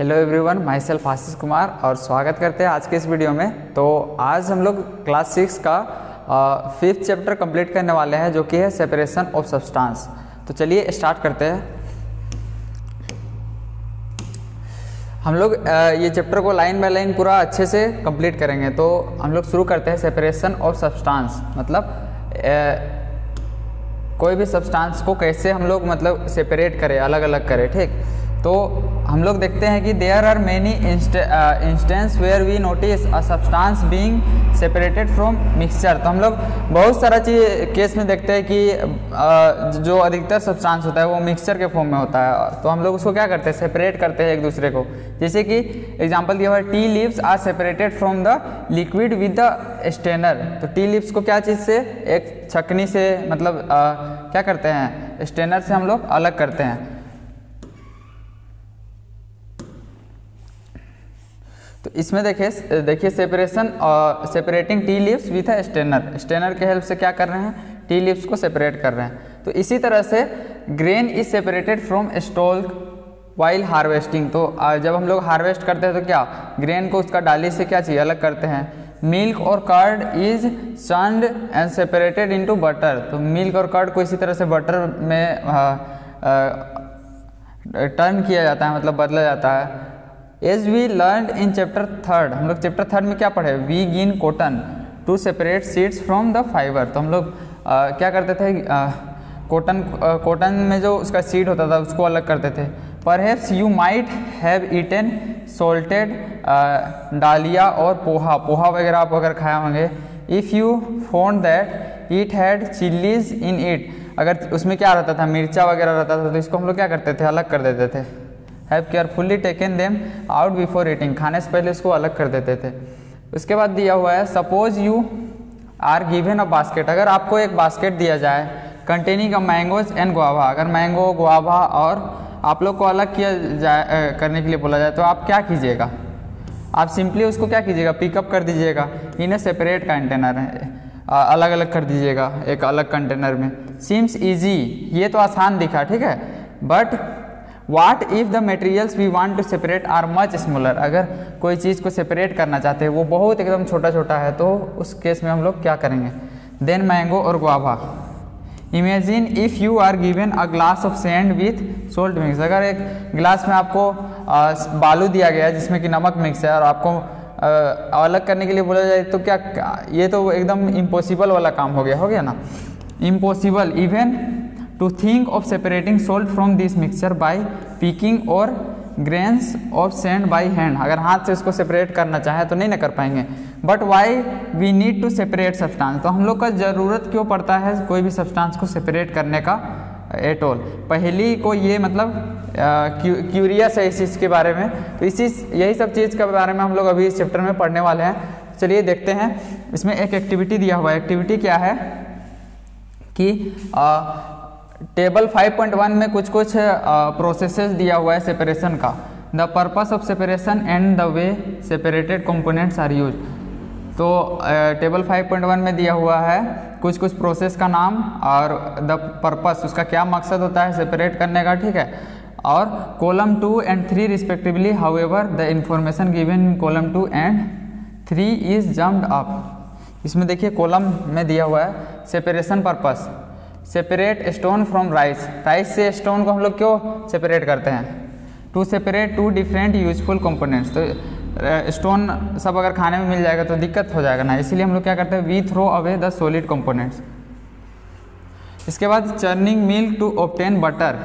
Hello everyone myself Ashish Kumar और स्वागत करते हैं आज के इस वीडियो में। तो आज हम लोग क्लास सिक्स का फिफ्थ चैप्टर कंप्लीट करने वाले हैं, जो कि है सेपरेशन ऑफ़ सब्सटेंस तो चलिए स्टार्ट करते हैं। हम लोग ये चैप्टर को लाइन बाय लाइन पूरा अच्छे से कंप्लीट करेंगे। तो हम लोग शुरू करते हैं सेपरेशन ऑफ़ सब्सटेंस मतलब कोई भी सब्सटेंस को कैसे हम लोग मतलब सेपरेट करें अलग अलग करें, ठीक? तो हम लोग देखते हैं कि there are many instances where we notice a substance being separated from mixture तो हम लोग बहुत सारा चीज़ केस में देखते हैं कि अ, जो अधिकतर सब्सटेंस होता है वो मिक्सचर के फॉर्म में होता है। तो हम लोग उसको क्या करते हैं? सेपरेट करते हैं एक दूसरे को। जैसे कि एग्ज़ाम्पल दिया हुआ है tea leaves are separated from the liquid with the strainer तो टी लिप्स को क्या चीज़ से? एक छकनी से मतलब अ, क्या करते हैं? स्टेनर से हम लोग अलग करते हैं। तो इसमें देखिए देखिए सेपरेशन और separating tea leaves with a strainer strainer के हेल्प से क्या कर रहे हैं? टी लिप्स को सेपरेट कर रहे हैं। तो इसी तरह से grain is separated from stalk while harvesting तो जब हम लोग हार्वेस्ट करते हैं तो क्या? ग्रेन को उसका डाली से क्या चाहिए अलग करते हैं? मिल्क और curd is churned and separated into butter तो मिल्क और कर्ड को इसी तरह से बटर में टर्न किया जाता है मतलब बदला जाता है। As we learn in chapter third हम लोग चैप्टर थर्ड में क्या पढ़े? We gin cotton to separate seeds from the fibre तो हम लोग क्या करते थे? कॉटन कॉटन में जो उसका सीड होता था, उसको अलग करते थे। Perhaps you might have eaten salted dalia और पोहा। पोहा वगैरह आप अगर खाए होंगे if you found that it had chillies in it अगर उसमें क्या रहता था? मिर्चा वगैरह रहता था तो इसको हम लोग क्या करते थे? अलग कर देते थे। Have carefully taken them out before eating खाने से पहले उसको अलग कर देते थे। उसके बाद दिया हुआ है suppose you are given a basket अगर आपको एक बास्केट दिया जाए containing a mangoes and guava अगर मैंगो गुआवा और आप लोग को अलग किया जाए करने के लिए बोला जाए तो आप क्या कीजिएगा? आप सिंपली उसको क्या कीजिएगा? पिकअप कर दीजिएगा। इन्हें सेपरेट कंटेनर है अलग अलग कर दीजिएगा, एक अलग कंटेनर में। सीम्स इजी ये तो आसान दिखा, ठीक है? But what if the materials we want to separate are much smaller अगर कोई चीज़ को सेपरेट करना चाहते हैं, वो बहुत एकदम छोटा छोटा है तो उस केस में हम लोग क्या करेंगे? देन मैंगो और guava imagine if you are given a glass of sand with salt mix अगर एक गिलास में आपको बालू दिया गया है, जिसमें कि नमक मिक्स है, और आपको अलग करने के लिए बोला जाए तो क्या, ये तो एकदम इम्पॉसिबल वाला काम हो गया हो गया ना? Impossible even to think of separating salt from this mixture by picking और grains of sand by hand अगर हाथ से इसको सेपरेट करना चाहें तो नहीं ना कर पाएँगे। But why we need to separate substance तो हम लोग का ज़रूरत क्यों पड़ता है कोई भी सब्सटेंस को सेपरेट करने का? एटोल पहली को ये मतलब क्यूरियस है इस चीज़ के बारे में। तो इसी यही सब चीज़ के बारे में हम लोग अभी इस चैप्टर में पढ़ने वाले हैं। चलिए देखते हैं। इसमें एक एक्टिविटी दिया हुआ है। एक्टिविटी क्या है? कि टेबल 5.1 में कुछ कुछ प्रोसेसेस दिया हुआ है सेपरेशन का। The purpose of separation and the way separated components are use तो टेबल uh, 5.1 में दिया हुआ है कुछ कुछ प्रोसेस का नाम और द पर्पस उसका क्या मकसद होता है सेपरेट करने का ठीक है? और column two and three respectively however the information given column two and three is jumped up इसमें देखिए कॉलम में दिया हुआ है separation purpose separate stone from rice rice से स्टोन को हम लोग क्यों सेपरेट करते हैं? To separate two different useful components तो स्टोन सब अगर खाने में मिल जाएगा तो दिक्कत हो जाएगा ना। इसीलिए हम लोग क्या करते हैं? We throw away the solid components इसके बाद churning milk to obtain butter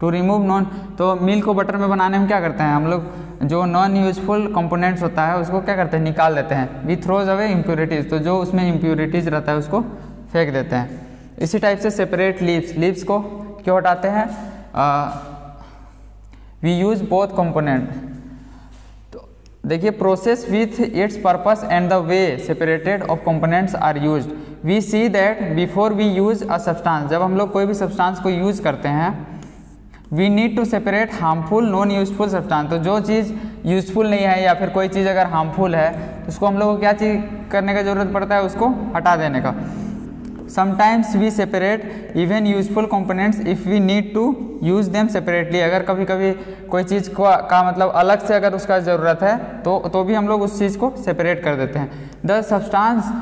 to remove non तो मिल्क को बटर में बनाने में क्या करते हैं? हम लोग जो नॉन यूजफुल कंपोनेंट्स होता है, उसको क्या करते हैं? निकाल देते हैं। वी थ्रोज अवे इम्प्योरिटीज़ तो जो उसमें इम्प्योरिटीज़ रहता है, उसको फेंक देते हैं। इसी टाइप से सेपरेट लीव्स लीव्स को क्यों हटाते हैं? वी यूज़ बोथ कंपोनेंट तो देखिए process with its purpose and the way separated of components are use we see that before we use a substance जब हम लोग कोई भी सब्सटेंस को यूज़ करते हैं we need to separate harmful non useful substance तो जो चीज़ यूजफुल नहीं है या फिर कोई चीज़ अगर हार्मफुल है तो उसको हम लोग को क्या चीज़ करने का ज़रूरत पड़ता है? उसको हटा देने का। Sometimes we separate even useful components if we need to use them separately अगर कभी कभी कोई चीज़ को, का मतलब अलग से अगर उसका ज़रूरत है तो तो भी हम लोग उस चीज़ को सेपरेट कर देते हैं। The substance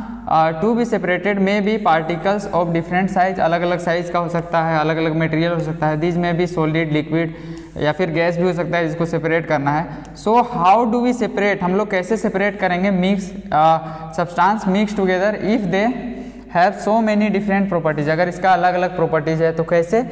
to be separated may be particles of different size अलग अलग साइज़ का हो सकता है अलग अलग मटेरियल हो सकता है। दिज में बी सोलिड लिक्विड या फिर गैस भी हो सकता है, जिसको सेपरेट करना है। So how do we separate हम लोग कैसे सेपरेट करेंगे? Mix substance mix together if they have so many different properties अगर इसका अलग अलग प्रॉपर्टीज़ है तो कैसे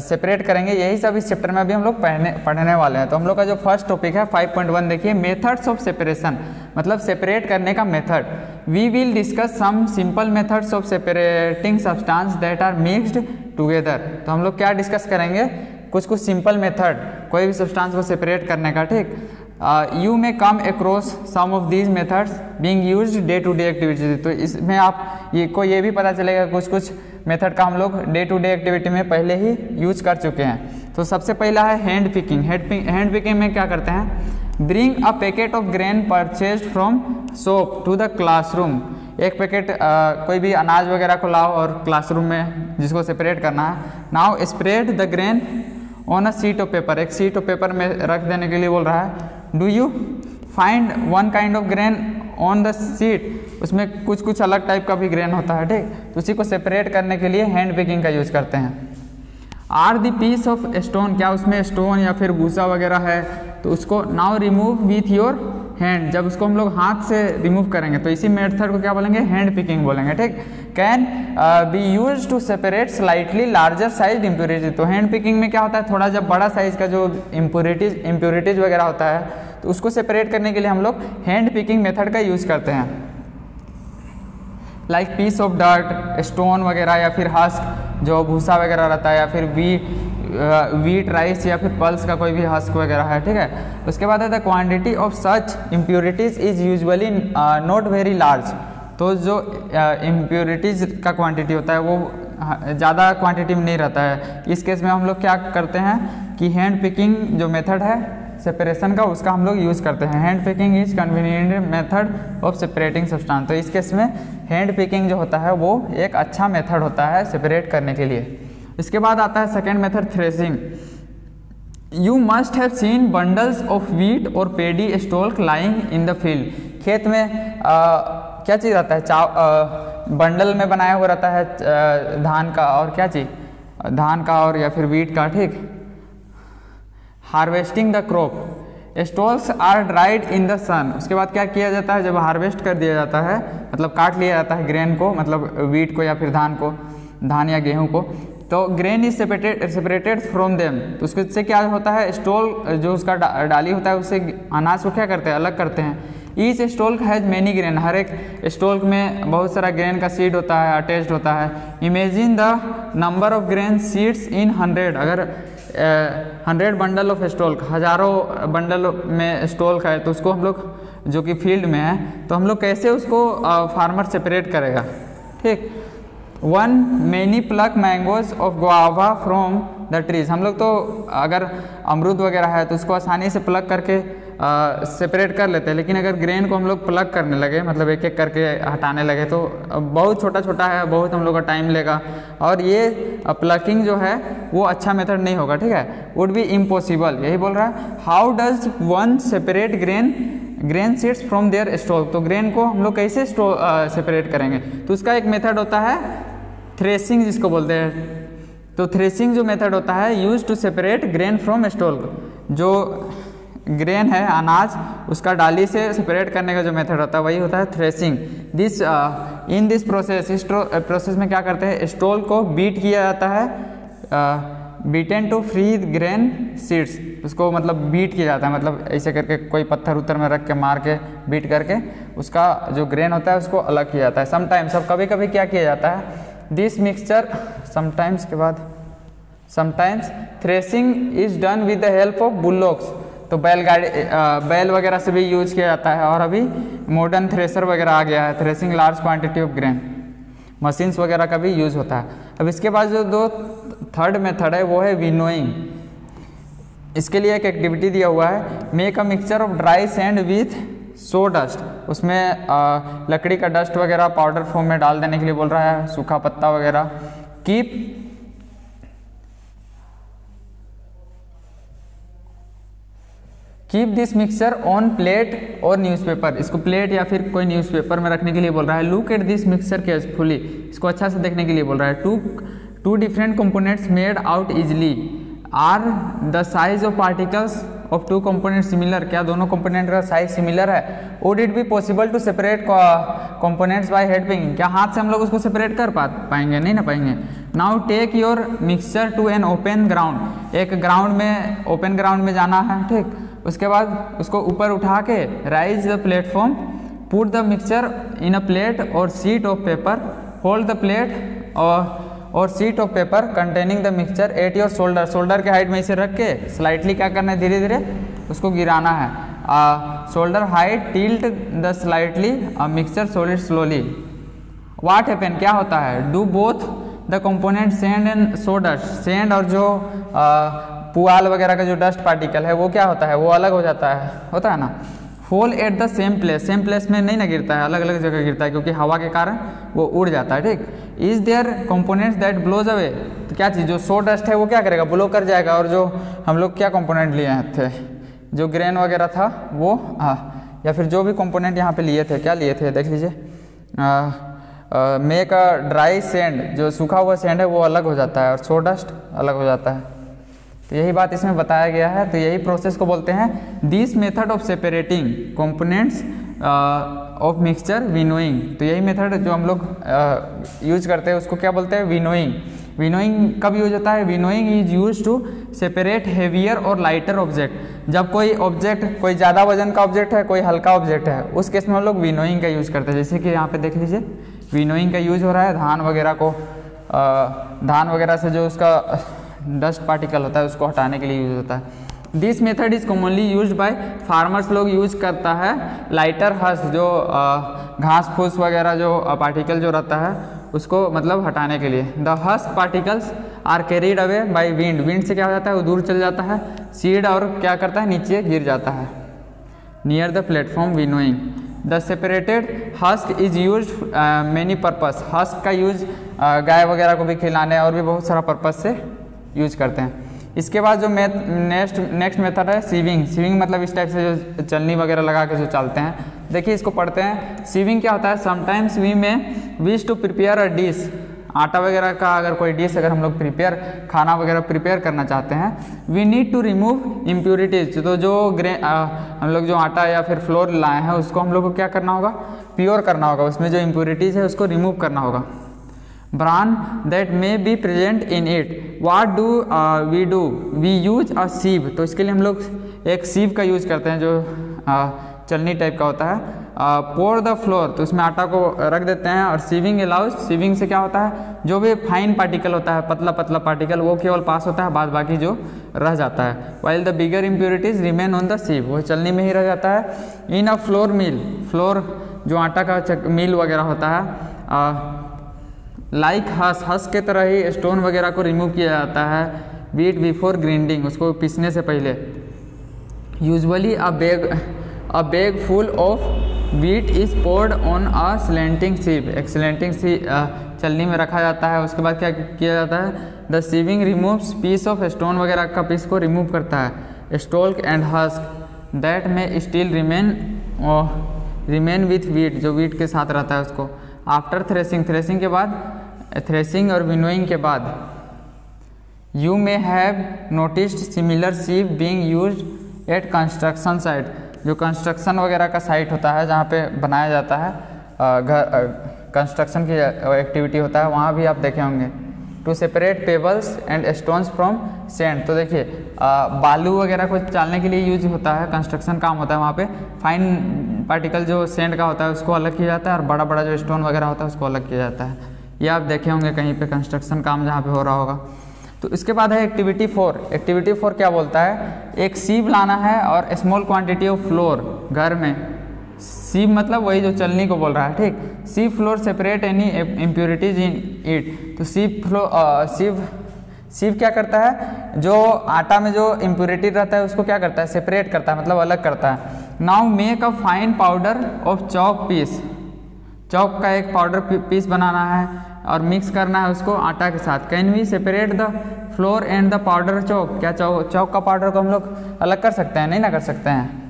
सेपरेट करेंगे? यही सब इस चैप्टर में अभी हम लोग पढ़ने पढ़ने वाले हैं। तो हम लोग का जो फ़र्स्ट टॉपिक है 5.1 देखिए मेथड्स ऑफ़ सेपरेशन मतलब सेपरेट करने का method we will discuss some simple methods of separating substance that are mixed together तो हम लोग क्या डिस्कस करेंगे? कुछ कुछ सिंपल मेथड कोई भी सब्सटेंस को सेपरेट करने का, ठीक? You may come across some of these methods being used day to day activity तो इसमें आप ये को ये भी पता चलेगा कुछ कुछ मेथड का हम लोग डे टू डे एक्टिविटी में पहले ही यूज़ कर चुके हैं। तो सबसे पहला है हैंड पिकिंग हैंड पिकिंग में क्या करते हैं? Bring a packet of grain purchase from shop to the classroom एक पैकेट कोई भी अनाज वगैरह को लाओ और क्लासरूम में जिसको सेपरेट करना है। Now spread the grain on a sheet of paper एक सीट ऑफ़ पेपर में रख देने के लिए बोल रहा है। Do you find one kind of grain on the sheet उसमें कुछ कुछ अलग टाइप का भी ग्रेन होता है, ठीक? तो उसी को सेपरेट करने के लिए हैंड पिकिंग का यूज़ करते हैं। Are the piece of stone क्या उसमें स्टोन या फिर भूसा वगैरह है तो उसको now remove with your hand जब उसको हम लोग हाथ से रिमूव करेंगे तो इसी मेथड को क्या बोलेंगे? हैंड पिकिंग बोलेंगे, ठीक? Can be use to separate slightly larger size impurities तो हैंड पिकिंग में क्या होता है? थोड़ा जब बड़ा साइज़ का जो इम्प्योरिटीज इम्प्योरिटीज वगैरह होता है तो उसको सेपरेट करने के लिए हम लोग हैंड पिकिंग मेथड का यूज़ करते हैं। Like piece of dirt stone वगैरह या फिर हस्क जो भूसा वगैरह रहता है या फिर वीट वीट राइस या फिर पल्स का कोई भी हस्क वगैरह है, ठीक है? उसके बाद है the quantity of such impurities is usually not very large तो जो इम्प्योरिटीज़ का क्वांटिटी होता है, वो ज़्यादा क्वांटिटी में नहीं रहता है। इस केस में हम लोग क्या करते हैं कि हैंड पिकिंग जो मेथड है सेपरेशन का, उसका हम लोग यूज़ करते हैं। Hand picking is convenient method of separating substance तो इस केस में हैंड पिकिंग जो होता है, वो एक अच्छा मेथड होता है सेपरेट करने के लिए। इसके बाद आता है second method threshing you must have seen bundles of wheat और paddy stalk lying in the field खेत में आ, क्या चीज़ रहता है? चाव बंडल में बनाया हुआ रहता है धान का और क्या चीज़? धान का और या फिर वीट का ठीक? Harvesting the crop stalks are dried in the sun उसके बाद क्या किया जाता है? जब हार्वेस्ट कर दिया जाता है मतलब काट लिया जाता है ग्रेन को मतलब वीट को या फिर धान को धान या गेहूँ को तो grain is separated separated from them तो उससे क्या होता है? स्टोल जो उसका डा, डाली होता है उससे अनाज को क्या करते हैं? अलग करते हैं। Each stalk has many grain हर एक स्टोल में बहुत सारा ग्रेन का सीड होता है अटैच्ड होता है। Imagine the number of grain seeds in hundred अगर हंड्रेड बंडल ऑफ़ स्टोल हज़ारों बंडल में स्टोल का है तो उसको हम लोग जो कि फ़ील्ड में है तो हम लोग कैसे उसको फार्मर सेपरेट करेगा? ठीक। One many pluck mangoes of guava from the trees हम लोग तो अगर अमरूद वगैरह है तो उसको आसानी से प्लग करके सेपरेट कर लेते हैं। लेकिन अगर ग्रेन को हम लोग प्लग करने लगे मतलब एक एक करके हटाने लगे तो बहुत छोटा छोटा है, बहुत हम लोग का टाइम लेगा। और ये प्लकिंग जो है, वो अच्छा मेथड नहीं होगा, ठीक है? वुड बी इम्पॉसिबल यही बोल रहा है। How does one separate grain grain seeds from their stalk तो ग्रेन को हम लोग कैसे सेपरेट करेंगे? तो उसका एक मेथड होता है थ्रेसिंग जिसको बोलते हैं। तो थ्रेसिंग जो मेथड होता है use to separate grain from stalk जो ग्रेन है, अनाज, उसका डाली से सेपरेट करने का जो मेथड होता है, वही होता है threshing. This in this process इस प्रोसेस में क्या करते हैं? स्टोल को बीट किया जाता है beaten to free grain seeds उसको मतलब बीट किया जाता है मतलब ऐसे करके कोई पत्थर उत्तर में रख के, मार के बीट करके, उसका जो ग्रेन होता है, उसको अलग किया जाता है। समटाइम्स अब कभी कभी क्या किया जाता है? दिस मिक्सचर समटाइम्स के बाद sometimes threshing is done with the help of bullocks तो बैलगाड़ी बैल वगैरह से भी यूज़ किया जाता है और अभी मॉडर्न थ्रेसर वगैरह आ गया है threshing large quantity of grain machines वगैरह का भी यूज़ होता है। अब इसके बाद जो दो थर्ड मेथड है, वो है विनोइंग इसके लिए एक एक्टिविटी दिया हुआ है make a mixture of dry sand with sawdust. उसमें आ, लकड़ी का डस्ट वगैरह पाउडर फॉर्म में डाल देने के लिए बोल रहा है सूखा पत्ता वगैरह। Keep. Keep this mixture on plate और न्यूज़पेपर। इसको प्लेट या फिर कोई न्यूज़पेपर में रखने के लिए बोल रहा है look at this mixture carefully. इसको अच्छा से देखने के लिए बोल रहा है to two different components made out easily. Are the size of particles of two component similar क्या दोनों कंपोनेंट का साइज़ सिमिलर है? Would it be possible to separate components by hand picking क्या हाथ से हम लोग उसको सेपरेट कर पा, पाएँगे? नहीं ना पाएँगे। Now take your mixture to an open ground एक ग्राउंड में ओपन ग्राउंड में जाना है, ठीक? उसके बाद उसको ऊपर उठा के raise the platform put the mixture in a plate और sheet of paper hold the plate और और sheet of paper containing the mixture at your shoulder shoulder के हाइट में इसे रख के स्लाइटली क्या करना है? धीरे धीरे उसको गिराना है। Shoulder height tilt the slightly mixture solid slowly what happen क्या होता है? Do both the component sand and sawdust sand और जो पुआल वगैरह का जो डस्ट पार्टिकल है, वो क्या होता है? वो अलग हो जाता है। होता है ना? Fall at the same place same place में नहीं ना गिरता है अलग अलग जगह गिरता है, क्योंकि हवा के कारण वो उड़ जाता है, ठीक? Is there components that blows away तो क्या चीज़, जो सो डस्ट है, वो क्या करेगा? ब्लो कर जाएगा, और जो हम लोग क्या कंपोनेंट लिए थे? जो ग्रेन वगैरह था, वो हाँ या फिर जो भी कंपोनेंट यहाँ पे लिए थे, क्या लिए थे, देख लीजिए। मेक अ ड्राई सेंड जो सूखा हुआ सेंड है, वो अलग हो जाता है, और सो डस्ट अलग हो जाता है। तो यही बात इसमें बताया गया है। तो यही प्रोसेस को बोलते हैं this method of separating components of mixture winnowing तो यही मेथड जो हम लोग यूज़ uh, करते हैं उसको क्या बोलते हैं? विनोइंग विनोइंग कब यूज़ होता है? Winnowing is use to separate heavier और लाइटर ऑब्जेक्ट जब कोई ऑब्जेक्ट कोई ज़्यादा वज़न का ऑब्जेक्ट है कोई हल्का ऑब्जेक्ट है उस केस में हम लोग विनोइंग का यूज़ करते हैं। जैसे कि यहाँ पे देख लीजिए विनोइंग का यूज़ हो रहा है धान वगैरह को uh, धान वगैरह से जो उसका डस्ट पार्टिकल होता है, उसको हटाने के लिए यूज़ होता है। This method is commonly use by farmers लोग यूज़ करता है। लाइटर हस जो घास फूस वगैरह जो पार्टिकल जो रहता है, उसको मतलब हटाने के लिए। The husk particles are carried away by wind wind से क्या हो जाता है? वो दूर चल जाता है। सीड और क्या करता है? नीचे गिर जाता है। Near the platform winnowing the separated husk is use many purpose husk का यूज़ गाय वगैरह को भी खिलाने और भी बहुत सारा पर्पज से यूज़ करते हैं। इसके बाद जो मेथ नेक्स्ट नेक्स्ट मेथड है सीविंग सीविंग मतलब इस टाइप से जो चलनी वगैरह लगा के जो चलते हैं। देखिए इसको पढ़ते हैं। सीविंग क्या होता है? Sometimes we may wish to prepare a dish आटा वगैरह का अगर कोई डिश अगर हम लोग प्रिपेयर खाना वगैरह प्रिपेयर करना चाहते हैं we need to remove impurities तो जो ग्रे आ, हम लोग जो आटा या फिर फ्लोर लाए हैं उसको हम लोग को क्या करना होगा? प्योर करना होगा। उसमें जो इम्प्योरिटीज़ है उसको रिमूव करना होगा। Bran that may be present in it what do we do we use a sieve तो इसके लिए हम लोग एक सीव का यूज़ करते हैं जो uh, चलनी टाइप का होता है। पोर द फ्लोर तो उसमें आटा को रख देते हैं और सीविंग अलाउज सीविंग से क्या होता है? जो भी फाइन पार्टिकल होता है पतला पतला पार्टिकल वो केवल पास होता है बाद बाकी जो रह जाता है। While the bigger impurities remain on the sieve वो चलनी में ही रह जाता है। इन अ फ्लोर मिल फ्लोर जो आटा का मिल वगैरह होता है uh, लाइक हस हस के तरह ही स्टोन वगैरह को रिमूव किया जाता है बीट बिफोर ग्राइंडिंग उसको पीसने से पहले। Usually a bag a bag full of wheat is poured on a slanting sieve एक स्लेंटिंग सी चलनी में रखा जाता है, उसके बाद क्या किया जाता है? The sieving removes piece of stone वगैरह का पीस को रिमूव करता है। Stalk and husk that may still remain remain with wheat जो वीट के साथ रहता है उसको। आफ्टर थ्रेसिंग थ्रेसिंग के बाद थ्रेसिंग और विनोइंग के बाद। You may have noticed similar sieve being use at construction site जो कंस्ट्रक्शन वगैरह का साइट होता है, जहाँ पे बनाया जाता है घर कंस्ट्रक्शन की एक्टिविटी होता है, वहाँ भी आप देखे होंगे। To separate pebbles and stones from sand तो देखिए बालू वगैरह को चालने के लिए यूज़ होता है कंस्ट्रक्शन काम होता है वहाँ पे। फाइन पार्टिकल जो सेंड का होता है, उसको अलग किया जाता है, और बड़ा बड़ा जो स्टोन वगैरह होता है, उसको अलग किया जाता है। ये आप देखे होंगे कहीं पे कंस्ट्रक्शन काम जहाँ पे हो रहा होगा। तो इसके बाद है एक्टिविटी फोर एक्टिविटी फोर क्या बोलता है? एक सीव लाना है और स्मॉल क्वांटिटी ऑफ़ फ्लोर घर में। सीव मतलब वही जो चलनी को बोल रहा है, ठीक? Sieve flour separate any impurities in it तो सीव फ्लो सीव सीव क्या करता है? जो आटा में जो इम्प्योरिटी रहता है, उसको क्या करता है? सेपरेट करता है मतलब अलग करता है। Now make a fine powder of chalk piece chalk का एक पाउडर पीस बनाना है और मिक्स करना है उसको आटा के साथ। Can we separate the flour and the powder chalk क्या चौक चौक का पाउडर को हम लोग अलग कर सकते हैं? नहीं ना कर सकते हैं।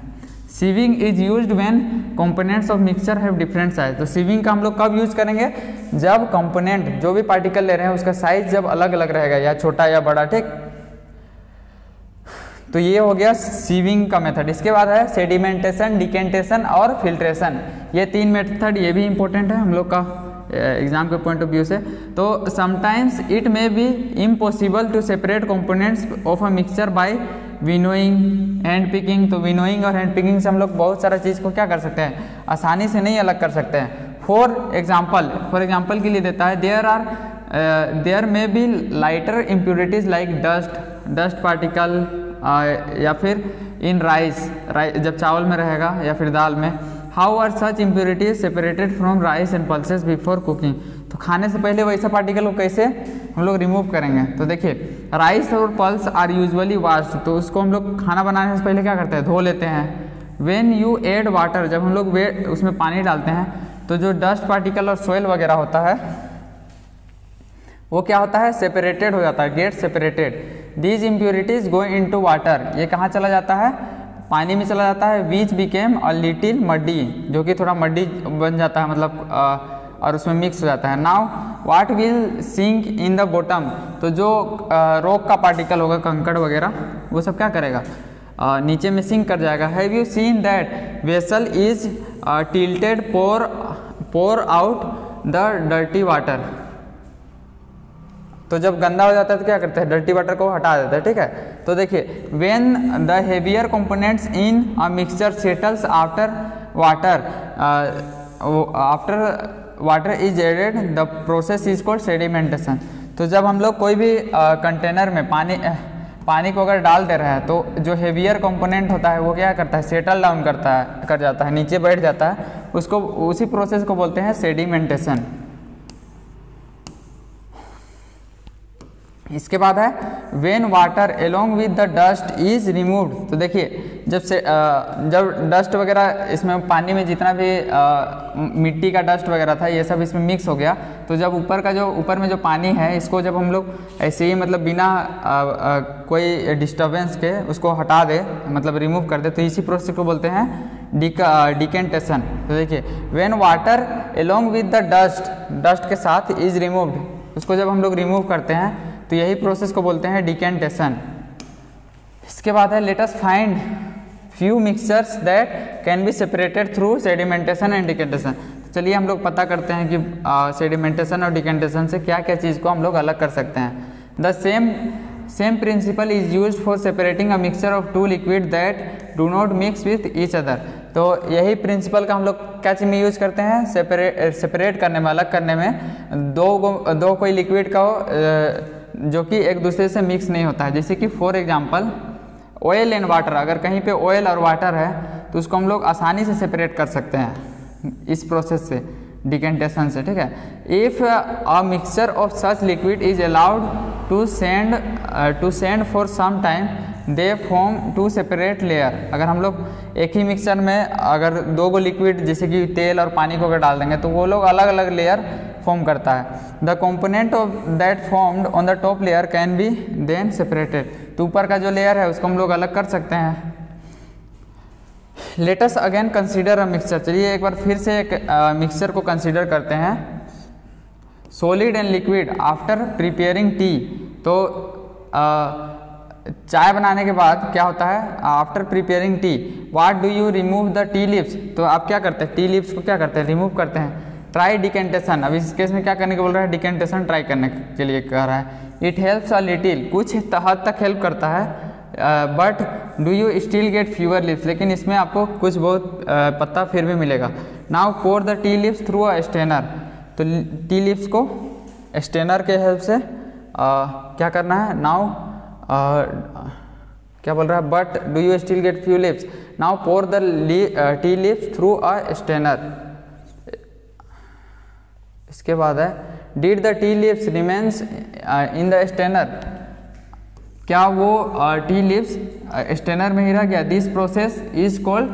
Sieving is use when components of mixture have different size तो सीविंग का हम लोग कब यूज़ करेंगे? जब कंपोनेंट जो भी पार्टिकल ले रहे हैं, उसका साइज़ जब अलग अलग रहेगा, या छोटा या बड़ा, ठीक? तो ये हो गया सीविंग का मेथड इसके बाद है सेडिमेंटेशन डिकेंटेशन और फिल्ट्रेशन ये तीन मेथड ये भी इंपॉर्टेंट है हम लोग का एग्ज़ाम के पॉइंट ऑफ़ व्यू से. तो sometimes it may be impossible to separate components of a mixture by winnowing hand picking तो विनोइंग और हैंड पिकिंग से हम लोग बहुत सारा चीज़ को क्या कर सकते हैं? आसानी से नहीं अलग कर सकते हैं. फॉर एग्ज़ाम्पल फॉर एग्ज़ाम्पल के लिए देता है there are there may be lighter impurities like dust dust particle या फिर इन राइस राइस जब चावल में रहेगा या फिर दाल में how are such impurities separated from rice and pulses before cooking तो खाने से पहले वैसा पार्टिकल को कैसे हम लोग रिमूव करेंगे? तो देखिए राइस और पल्स आर यूजली वाश्ड तो उसको हम लोग खाना बनाने से पहले क्या करते हैं? धो लेते हैं। वेन यू एड वाटर जब हम लोग वे, उसमें पानी डालते हैं तो जो डस्ट पार्टिकल और सोयल वगैरह होता है, वो क्या होता है? सेपरेटेड हो जाता है get separated these impurities go into water ये कहाँ चला जाता है? पानी में चला जाता है। बीच बिकेम अ लिटिल मड्डी जो कि थोड़ा मड्डी बन जाता है मतलब आ, और उसमें मिक्स हो जाता है। Now what will sink in the bottom तो जो रॉक का पार्टिकल होगा कंकड़ वगैरह वो सब क्या करेगा? आ, नीचे में सिंक कर जाएगा। Have you seen that vessel is tilted pour pour out the dirty water तो जब गंदा हो जाता है तो क्या करते हैं? डर्टी वाटर को हटा देते हैं ठीक है? तो देखिए when the heavier components in a mixture settles after water after water is added the process is called sedimentation तो जब हम लोग कोई भी कंटेनर uh, में पानी uh, पानी को अगर डाल दे रहे हैं तो जो हेवियर कंपोनेंट होता है वो क्या करता है? सेटल डाउन करता है कर जाता है नीचे बैठ जाता है। उसको उसी प्रोसेस को बोलते हैं सेडिमेंटेशन इसके बाद है when water along with the dust is removed तो देखिए, जब से जब डस्ट वगैरह इसमें पानी में जितना भी मिट्टी का डस्ट वगैरह था, ये सब इसमें मिक्स हो गया तो जब ऊपर का जो, ऊपर में जो पानी है, इसको जब हम लोग ऐसे ही मतलब बिना कोई डिस्टर्बेंस के उसको हटा दे मतलब रिमूव कर दे तो इसी प्रोसेस को बोलते हैं डिकेंटेशन तो देखिए when water along with the dust dust के साथ इज़ रिमूव्ड उसको जब हम लोग रिमूव करते हैं तो यही प्रोसेस को बोलते हैं डिकेंटेशन इसके बाद है let's find few mixtures that can be separated through sedimentation and decantation चलिए हम लोग पता करते हैं कि सेडिमेंटेशन और डिकेंटेशन से क्या क्या चीज़ को हम लोग अलग कर सकते हैं. The same same principle is use for separating a mixture of two liquid that do not mix with each other तो यही प्रिंसिपल का हम लोग क्या चीज़ में यूज़ करते हैं? सेपरेट सेपरेट करने में, अलग करने में. दो दो कोई लिक्विड का हो जो कि एक दूसरे से मिक्स नहीं होता है। जैसे कि for example oil and water अगर कहीं पे ऑयल और वाटर है तो उसको हम लोग आसानी से सेपरेट कर सकते हैं इस प्रोसेस से डिकेंटेशन से, ठीक है? If a mixture of such liquid is allowed to send to send for some time they form two separate layer अगर हम लोग एक ही मिक्सचर में अगर दो गो लिक्विड जैसे कि तेल और पानी को अगर डाल देंगे तो वो लोग अलग अलग लेयर फॉर्म करता है। The component of that formed on the top layer can be then separated तो ऊपर का जो लेयर है, उसको हम लोग अलग कर सकते हैं। Let's again consider a mixture चलिए एक बार फिर से एक मिक्सचर को कंसिडर करते हैं। Solid and liquid after preparing tea तो चाय बनाने के बाद क्या होता है? After preparing tea what do you remove the tea lips तो आप क्या करते हैं? टी लिप्स को क्या करते हैं? रिमूव करते हैं। ट्राई डिकेंटेशन अब इस केस में क्या करने को बोल रहा है? डिकेंटेशन ट्राई करने के लिए कह रहा है। इट हेल्प्स अ लिटिल कुछ हद तक हेल्प करता है but do you still get fewer lips लेकिन इसमें आपको कुछ बहुत uh, पत्ता फिर भी मिलेगा। Now pour the tea lips through a strainer तो टी लिप्स को स्टेनर के हेल्प से uh, क्या करना है? नाउ क्या बोल रहा है? But do you still get few lips now pour the tea lips through a strainer इसके बाद है did the tea lips remains in the strainer क्या वो टी लिप्स स्टेनर में ही रह गया? This process is called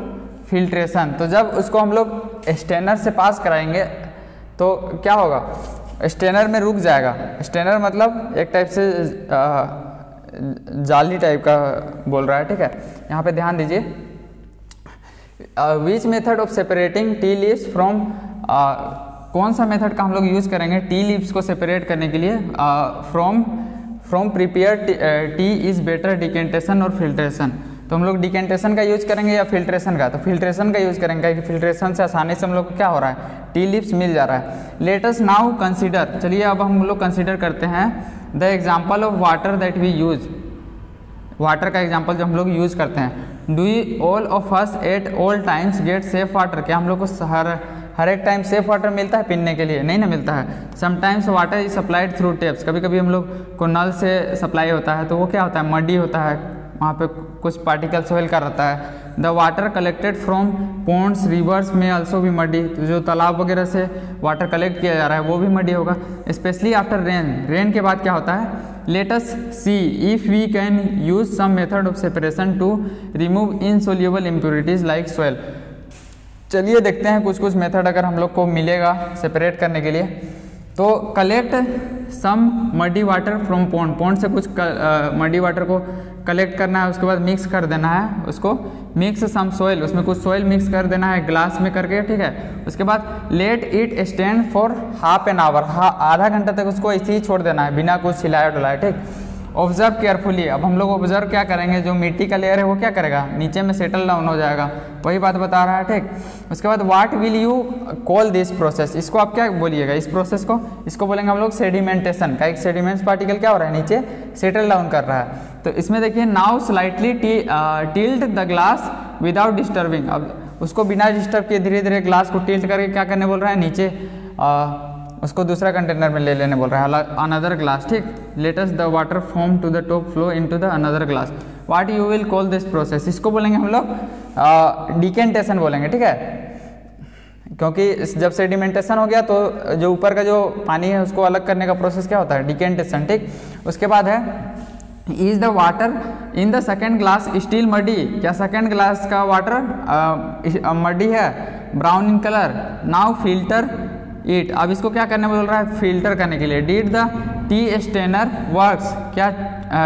filtration तो जब उसको हम लोग स्टेनर से पास कराएँगे तो क्या होगा? स्टेनर में रुक जाएगा। स्टेनर मतलब एक टाइप से जाली टाइप का बोल रहा है, ठीक है? यहाँ पे ध्यान दीजिए। Which method of separating tea leaves from कौन सा मेथड का हम लोग यूज़ करेंगे? टी लीव्स को सेपरेट करने के लिए from from prepare tea is better decantation और फिल्ट्रेशन तो हम लोग डिकेंटेशन का यूज़ करेंगे या फिल्ट्रेशन का? तो फिल्ट्रेशन का यूज़ करेंगे, क्योंकि फिल्ट्रेशन से आसानी से हम लोग को क्या हो रहा है? टी लिप्स मिल जा रहा है। लेटेस्ट नाउ कंसिडर चलिए अब हम लोग कंसिडर करते हैं the example of water that we use water का एग्ज़ाम्पल जो हम लोग यूज़ करते हैं। Do all of us at all times get safe water क्या हम लोग को हर हर एक टाइम सेफ़ वाटर मिलता है पीने के लिए, नहीं ना मिलता है। Sometimes water is supplied through taps कभी कभी हम लोग को नल से सप्लाई होता है तो वो क्या होता है? मडी होता है, वहाँ पे कुछ पार्टिकल सोयल का रहता है। The water collected from ponds rivers में ऑल्सो भी मडी तो जो तालाब वगैरह से वाटर कलेक्ट किया जा रहा है, वो भी मडी होगा। स्पेशली आफ्टर रेन रेन के बाद क्या होता है? Let's see if we can use some method of separation to remove insoluble impurities like soil चलिए देखते हैं कुछ कुछ मेथड अगर हम लोग को मिलेगा सेपरेट करने के लिए। तो collect some muddy water from pond pond से कुछ मडी वाटर को कलेक्ट करना है, उसके बाद मिक्स कर देना है उसको। मिक्स सम सोयल उसमें कुछ सोयल मिक्स कर देना है ग्लास में करके, ठीक है? उसके बाद let it stand for half an hour हा, आधा घंटा तक उसको ऐसे ही छोड़ देना है, बिना कुछ हिलाया डुलाया ठीक? ऑब्ज़र्व केयरफुली अब हम लोग ऑब्ज़र्व क्या करेंगे? जो मिट्टी का लेयर है वो क्या करेगा? नीचे में सेटल डाउन हो जाएगा। वही बात बता रहा है ठीक। उसके बाद what will you call this process इसको आप क्या बोलिएगा? इस प्रोसेस को? इसको बोलेंगे हम लोग सेडिमेंटेशन का। एक सेडिमेंट्स पार्टिकल क्या हो रहा है? नीचे सेटल डाउन कर रहा है। तो इसमें देखिए now slightly tilt the glass without disturbing अब उसको बिना डिस्टर्ब किए धीरे धीरे ग्लास को टिल्ट करके क्या करने बोल रहा है? नीचे uh, उसको दूसरा कंटेनर में ले लेने बोल रहा है। अनदर ग्लास ठीक। Latest the water form to the top flow into the another glass what you will call this process इसको बोलेंगे हम लोग डिकेंटेशन बोलेंगे, ठीक है? क्योंकि जब सेडिमेंटेशन हो गया तो जो ऊपर का जो पानी है, उसको अलग करने का प्रोसेस क्या होता है? डिकेंटेशन ठीक? उसके बाद है is the water in the second glass still muddy क्या सेकेंड ग्लास का वाटर मडी है? Brown in colour now filter it अब इसको क्या करने बोल रहा है? फ़िल्टर करने के लिए. Did the tea strainer works क्या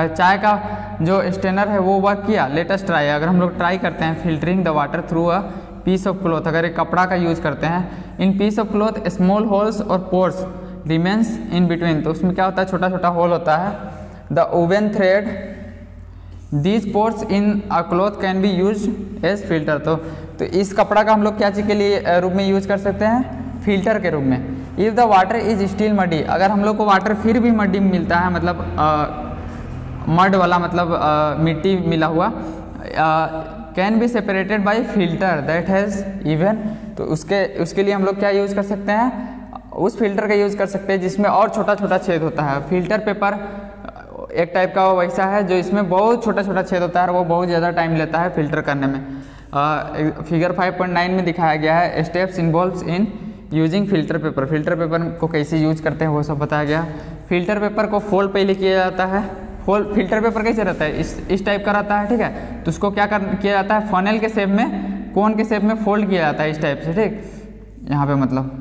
चाय का जो स्टेनर है, वो वर्क किया। लेटेस्ट ट्राई अगर हम लोग ट्राई करते हैं filtering the water through a piece of cloth अगर एक कपड़ा का यूज़ करते हैं in piece of cloth small holes और पोर्स रिमेंस इन बिटवीन तो उसमें क्या होता है? छोटा छोटा होल होता है। The woven thread these pores in a cloth can be use as filter तो तो इस कपड़ा का हम लोग क्या चीज़ के लिए रूप में यूज़ कर सकते हैं? फ़िल्टर के रूप में। If the water is still muddy अगर हम लोग को वाटर फिर भी मडी मिलता है मतलब मड वाला मतलब मिट्टी मिला हुआ। Can be separated by filter that has even तो उसके उसके लिए हम लोग क्या यूज़ कर सकते हैं? उस फ़िल्टर का यूज़ कर सकते हैं जिसमें और छोटा छोटा छेद होता है। फ़िल्टर पेपर एक टाइप का वो वैसा है जो इसमें बहुत छोटा छोटा छेद होता है और वो बहुत ज़्यादा टाइम लेता है फ़िल्टर करने में। फिगर 5.9 में दिखाया गया है steps involve in using filter paper filter paper को कैसे यूज़ करते हैं वो सब बताया गया। फ़िल्टर पेपर को फोल्ड पहले किया जाता है। फोल्ड फ़िल्टर पेपर कैसे रहता है? इस इस टाइप का रहता है, ठीक है? तो उसको क्या कर, किया जाता है? फनल के शेप में कोन के शेप में फोल्ड किया जाता है इस टाइप से, ठीक? यहाँ पे मतलब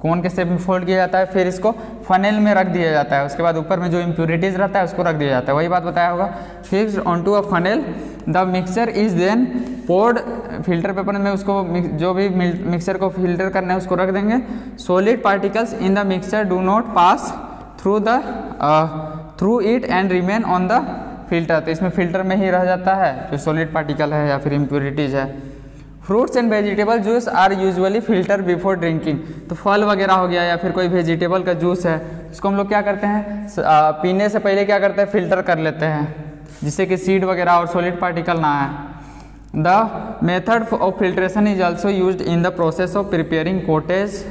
कोन के शेप में फोल्ड किया जाता है, फिर इसको फनेल में रख दिया जाता है। उसके बाद ऊपर में जो इम्प्योरिटीज़ रहता है, उसको रख दिया जाता है। वही बात बताया होगा। Fix onto a funnel the mixture is then poured filter paper में उसको जो भी मिक्सचर को फ़िल्टर करना है, उसको रख देंगे। Solid particles in the mixture do not pass through the through it and remain on the filter तो इसमें फ़िल्टर में ही रह जाता है, जो सॉलिड पार्टिकल है या फिर इम्प्योरिटीज़ है। Fruits and vegetable juice are usually filter before drinking तो फल वगैरह हो गया या फिर कोई वेजिटेबल का जूस है उसको हम लोग क्या करते हैं? पीने से पहले क्या करते हैं? फ़िल्टर कर लेते हैं, जिससे कि सीड वगैरह और सॉलिड पार्टिकल ना आए। The method of filtration is also use in the process of preparing cottage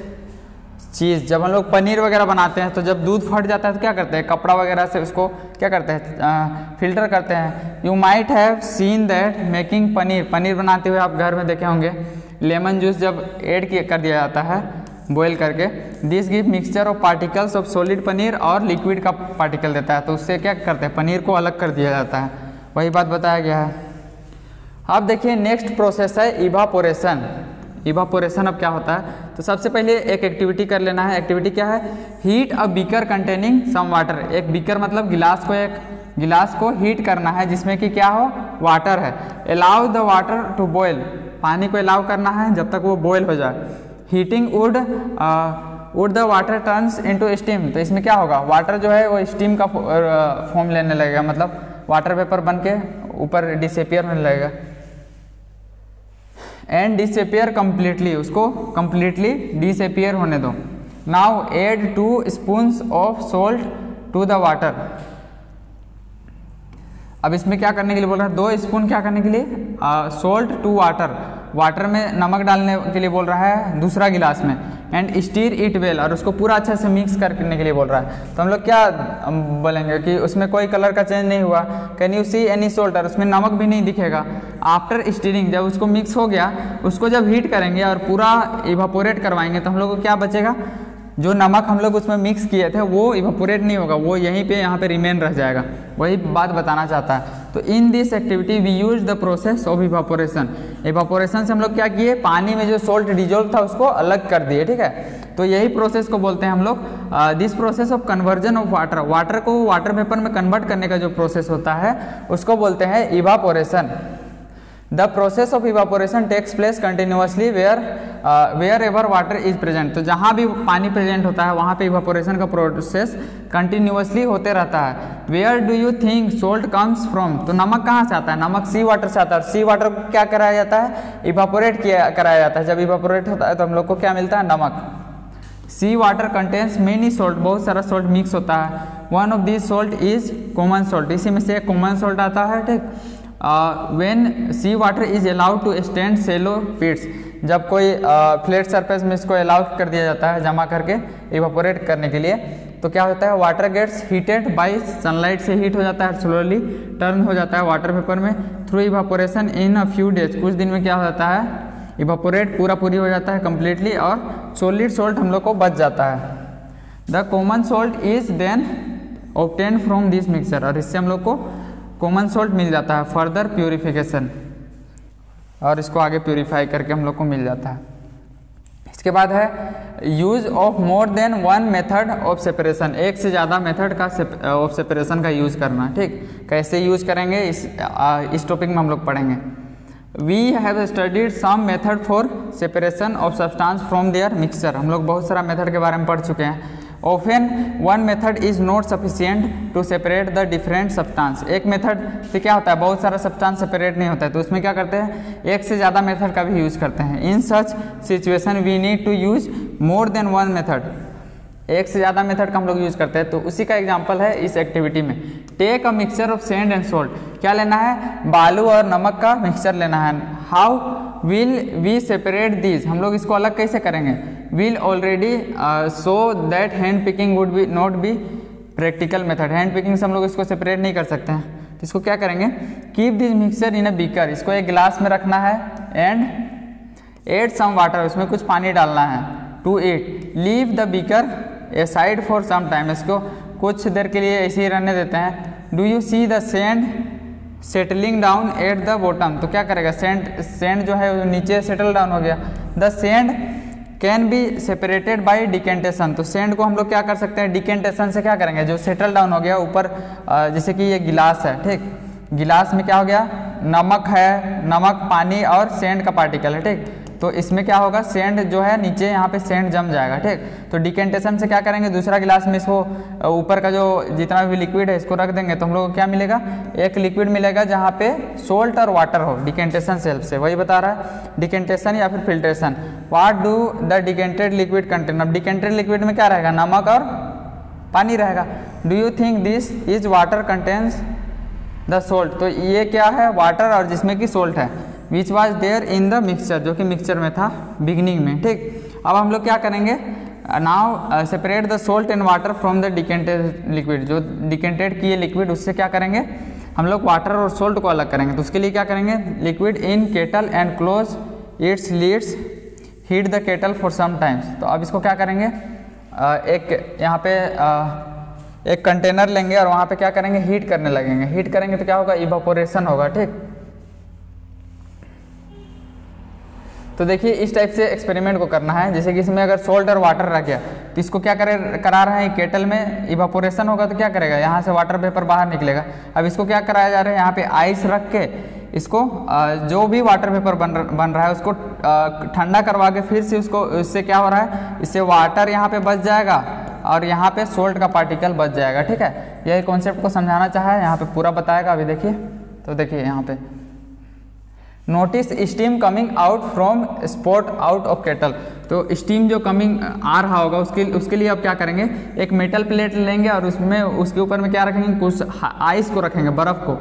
cheese, जब हम लोग पनीर वगैरह बनाते हैं तो जब दूध फट जाता है तो क्या करते हैं? कपड़ा वगैरह से उसको क्या करते हैं? फ़िल्टर करते हैं। You might have seen that making paneer. Paneer बनाते हुए आप घर में देखे होंगे लेमन जूस जब ऐड कर दिया जाता है बॉयल करके this give mixture of particles of solid paneer और लिक्विड का पार्टिकल देता है। तो उससे क्या करते हैं? पनीर को अलग कर दिया जाता है। वही बात बताया गया है। अब देखिए नेक्स्ट प्रोसेस है इवापोरेशन इवापोरेशन अब क्या होता है? तो सबसे पहले एक एक्टिविटी कर लेना है। एक्टिविटी क्या है? Heat a beaker containing some water एक बीकर मतलब गिलास को एक गिलास को हीट करना है, जिसमें कि क्या हो? वाटर है। Allow the water to boil पानी को अलाउ करना है जब तक वो बॉयल हो जाए। Heating would would the water turns into steam तो इसमें क्या होगा? वाटर जो है वो स्टीम का फॉर्म लेने लगेगा। मतलब वाटर पेपर बन के ऊपर डिसपियर होने लगेगा। एंड डिसअपियर कम्प्लीटली उसको कम्प्लीटली डिसअपियर होने दो। Now add two spoon of salt to the water अब इसमें क्या करने के लिए बोल रहा है? दो स्पून क्या करने के लिए? सोल्ट टू वाटर वाटर में नमक डालने के लिए बोल रहा है दूसरा गिलास में। एंड स्टीर इट वेल और उसको पूरा अच्छे से मिक्स करने के लिए बोल रहा है। तो हम लोग क्या बोलेंगे कि उसमें कोई कलर का चेंज नहीं हुआ। Can you see any salt और उसमें नमक भी नहीं दिखेगा। आफ्टर स्टीरिंग जब उसको मिक्स हो गया, उसको जब हीट करेंगे और पूरा इवापोरेट करवाएँगे तो हम लोग को क्या बचेगा? जो नमक हम लोग उसमें मिक्स किए थे, वो इवापोरेट नहीं होगा, वो यहीं पे यहाँ पे रिमेन रह जाएगा। वही बात बताना चाहता है। तो in this activity we use the process of evaporation evaporation से हम लोग क्या किए? पानी में जो सोल्ट डिजोल्व था, उसको अलग कर दिए, ठीक है? तो यही प्रोसेस को बोलते हैं हम लोग। This process of conversion of water water को वाटर पेपर में कन्वर्ट करने का जो प्रोसेस होता है, उसको बोलते हैं evaporation the process of evaporation takes place continuously where wherever water is present तो जहाँ भी पानी प्रेजेंट होता है, वहाँ पे इवापोरेशन का प्रोसेस कंटिन्यूसली होते रहता है। Where do you think salt comes from तो नमक कहाँ से आता है? नमक सी वाटर से आता है। सी वाटर को क्या कराया जाता है? इवापोरेट किया, कराया जाता है। जब इवापोरेट होता है तो हम लोग को क्या मिलता है? नमक। Sea water contains many salt बहुत सारा सोल्ट मिक्स होता है। One of this salt is common salt इसी में से कॉमन सोल्ट आता है, ठीक? When sea water is allowed to stand shallow pits जब कोई फ्लैट uh, सरफेस में इसको अलाउ कर दिया जाता है जमा करके इवापोरेट करने के लिए तो क्या होता है? Water gets heated by sunlight से हीट हो जाता है स्लोली टर्न हो जाता है वाटर पेपर में through evaporation in a few days कुछ दिन में क्या हो जाता है? इवापोरेट पूरा पूरी हो जाता है कम्प्लीटली और सोलिड सोल्ट हम लोग को बच जाता है। The common salt is then obtain from this mixer और इससे हम लोग को कॉमन सोल्ट मिल जाता है फर्दर प्योरीफिकेशन और इसको आगे प्योरीफाई करके हम लोग को मिल जाता है। इसके बाद है use of more than one method of separation एक से ज़्यादा मेथड का ऑफ़ सेपरेशन का यूज़ करना, ठीक? कैसे यूज़ करेंगे? इस इस टॉपिक में हम लोग पढ़ेंगे। We have studied some method for separation of substance from their mixture हम लोग बहुत सारा मेथड के बारे में पढ़ चुके हैं। Often one method is not sufficient to separate the different substance एक मेथड से क्या होता है? बहुत सारा सब्सटेंस सेपरेट नहीं होता है। तो उसमें क्या करते हैं? एक से ज़्यादा मेथड का भी यूज़ करते हैं। In such situation we need to use more than one method एक से ज़्यादा मेथड का हम लोग यूज़ करते हैं। तो उसी का एग्ज़ाम्पल है इस एक्टिविटी में। Take a mixture of sand and salt क्या लेना है? बालू और नमक का मिक्सचर लेना है। How will we separate these हम लोग इसको अलग कैसे करेंगे? Will already so that hand picking would be not be practical method hand picking से हम लोग इसको सेपरेट नहीं कर सकते हैं। तो इसको क्या करेंगे? Keep this mixture in a beaker इसको एक गिलास में रखना है एंड एड सम वाटर उसमें कुछ पानी डालना है। To at leave the beaker aside for some time इसको कुछ देर के लिए ऐसे ही रहने देते हैं। Do you see the sand settling down at the bottom तो क्या करेगा? सेंड सेंड जो है नीचे सेटल डाउन हो गया। The sand can be separated by decantation तो सेंड को हम लोग क्या कर सकते हैं? डिकेंटेशन से क्या करेंगे? जो सेटल डाउन हो गया ऊपर जैसे कि ये गिलास है, ठीक? गिलास में क्या हो गया? नमक है, नमक, पानी और सेंड का पार्टिकल है, ठीक? तो इसमें क्या होगा? सेंड जो है, नीचे यहाँ पे सेंड जम जाएगा, ठीक? तो डिकेंटेशन से क्या करेंगे? दूसरा गिलास में इसको ऊपर का जो जितना भी लिक्विड है, इसको रख देंगे। तो हम लोग को क्या मिलेगा? एक लिक्विड मिलेगा जहाँ पे सोल्ट और वाटर हो डिकेंटेशन से हेल्प से। वही बता रहा है डिकेंटेशन या फिर filtration what do the decanted liquid contain अब डिकेंटेड लिक्विड में क्या रहेगा? नमक और पानी रहेगा। Do you think this is water contains the salt तो ये क्या है? वाटर और जिसमें कि सोल्ट है। Which was there in the mixture जो कि मिक्सचर में था बिगनिंग में ठीक? अब हम लोग क्या करेंगे? Now separate the salt and water from the decanted liquid जो डिकेंटेड किए लिक्विड उससे क्या करेंगे? हम लोग वाटर और सोल्ट को अलग करेंगे। तो उसके लिए क्या करेंगे? Liquid in kettle and close its lids heat the kettle for some times तो अब इसको क्या करेंगे? Uh, एक यहाँ पे uh, एक कंटेनर लेंगे और वहाँ पे क्या करेंगे? हीट करने लगेंगे। हीट करेंगे तो क्या होगा? इवापोरेशन होगा ठीक? तो देखिए, इस टाइप से एक्सपेरिमेंट को करना है। जैसे कि इसमें अगर सोल्ट और वाटर रख गया तो इसको क्या करे, करा रहे हैं केटल में इवापोरेशन होगा तो क्या करेगा? यहाँ से वाटर पेपर बाहर निकलेगा। अब इसको क्या कराया जा रहा है? यहाँ पे आइस रख के इसको जो भी वाटर पेपर बन बन रहा है, उसको ठंडा करवा के फिर से उसको, इससे क्या हो रहा है? इससे वाटर यहाँ पे बच जाएगा और यहाँ पे सोल्ट का पार्टिकल बच जाएगा। ठीक है? यही कॉन्सेप्ट को समझाना चाहा यहाँ पे पूरा बताएगा। अभी देखिए तो देखिए यहाँ पे। Notice steam coming out from spout out of kettle तो स्टीम जो कमिंग आ रहा होगा, उसके उसके लिए आप क्या करेंगे? एक मेटल प्लेट लेंगे और उसमें, उसके ऊपर में क्या रखेंगे? कुछ आइस को रखेंगे, बर्फ़ को।